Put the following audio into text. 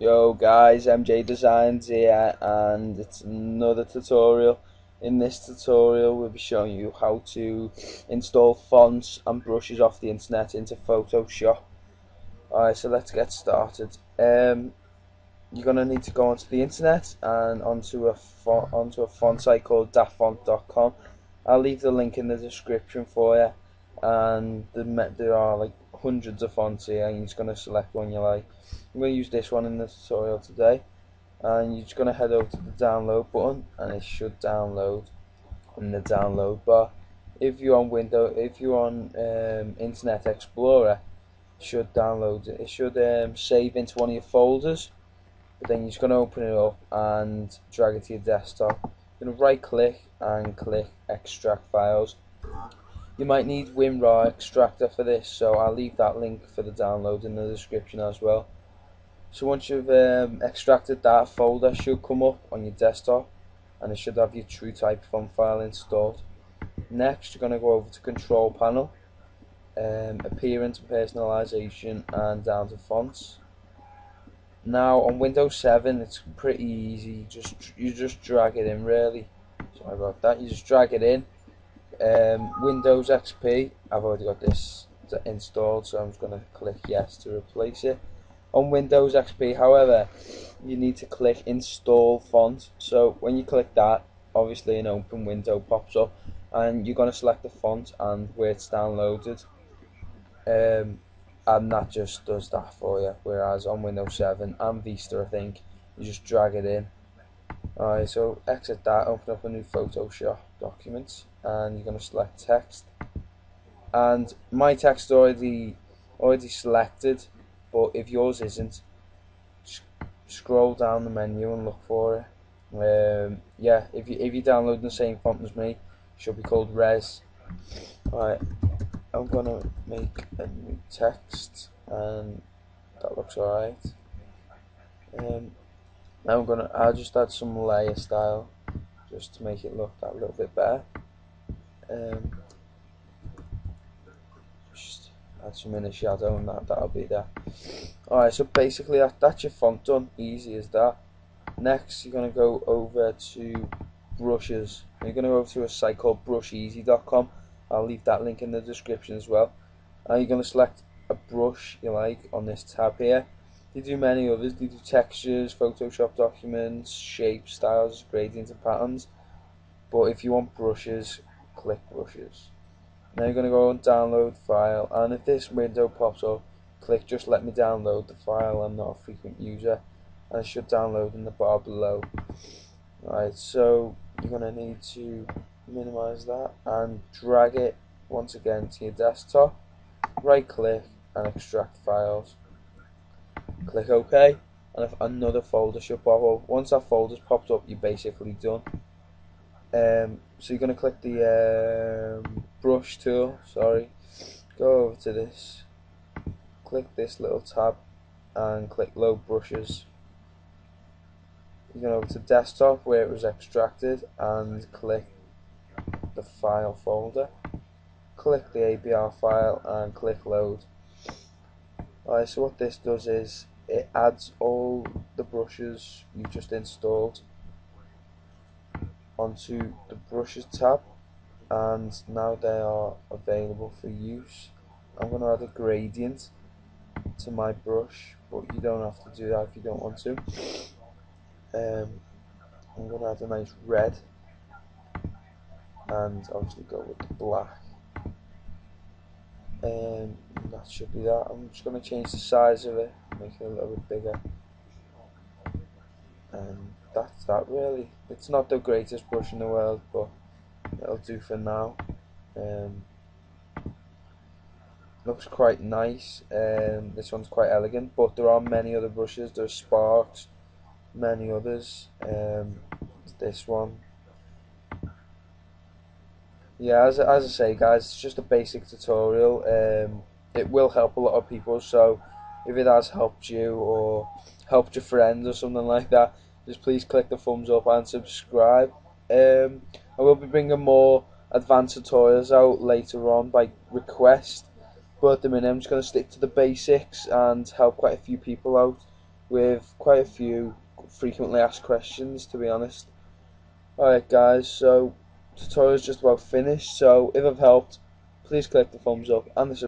Yo guys, MJ Designs here and it's another tutorial. In this tutorial we'll be showing you how to install fonts and brushes off the internet into Photoshop. Alright, so let's get started. Um, you're gonna need to go onto the internet and onto a font, onto a font site called dafont.com. I'll leave the link in the description for you and the, there are like hundreds of fonts here and you're just going to select one you like. I'm going to use this one in the tutorial today and you're just going to head over to the download button and it should download in the download bar. If you're on Windows, if you're on um, Internet Explorer, should download it. It should um, save into one of your folders. But then you're just going to open it up and drag it to your desktop. You're going to right click and click extract files you might need WinRAR extractor for this, so I'll leave that link for the download in the description as well. So once you've um, extracted that folder should come up on your desktop and it should have your TrueType font file installed. Next you're going to go over to control panel, um, appearance and personalization and down to fonts. Now on Windows 7 it's pretty easy, just you just drag it in really. Sorry about that, you just drag it in um, Windows XP, I've already got this installed, so I'm just going to click yes to replace it. On Windows XP, however, you need to click install font. So when you click that, obviously an open window pops up, and you're going to select the font and where it's downloaded. Um, and that just does that for you. Whereas on Windows 7 and Vista, I think, you just drag it in Alright, so exit that, open up a new Photoshop document, and you're going to select text. And my text already already selected, but if yours isn't, scroll down the menu and look for it. Um, yeah, if you if you download the same font as me, should be called Res. Alright, I'm gonna make a new text, and that looks alright. Um, now I'm gonna I'll just add some layer style just to make it look that little bit better. Um, just add some inner shadow and that that'll be there. Alright, so basically that, that's your font done, easy as that. Next you're gonna go over to brushes. You're gonna go over to a site called brusheezy.com. I'll leave that link in the description as well. And you're gonna select a brush you like on this tab here they do many others. They do textures, Photoshop documents, shapes, styles, gradients and patterns. But if you want brushes, click brushes. Now you're going to go and download file and if this window pops up, click just let me download the file. I'm not a frequent user and it should download in the bar below. Right, so you're going to need to minimize that and drag it once again to your desktop. Right click and extract files click OK and if another folder should pop up. Once that folder's popped up you're basically done. Um, so you're going to click the um, brush tool, sorry, go over to this, click this little tab and click load brushes. You're going over to desktop where it was extracted and click the file folder. Click the ABR file and click load. Alright, so what this does is it adds all the brushes you just installed onto the brushes tab and now they are available for use. I'm going to add a gradient to my brush but you don't have to do that if you don't want to. Um, I'm going to add a nice red and obviously go with the black and that should be that. I'm just going to change the size of it, make it a little bit bigger. And that's that really. It's not the greatest brush in the world, but it'll do for now. Um, looks quite nice. Um, this one's quite elegant, but there are many other brushes. There's Sparks, many others. Um, this one yeah, as, as I say, guys, it's just a basic tutorial. Um, it will help a lot of people, so if it has helped you or helped your friends or something like that, just please click the thumbs up and subscribe. Um, I will be bringing more advanced tutorials out later on by request, but at the minute I'm just going to stick to the basics and help quite a few people out. with quite a few frequently asked questions to be honest. Alright guys, so tutorial is just about finished, so if I've helped, please click the thumbs up and the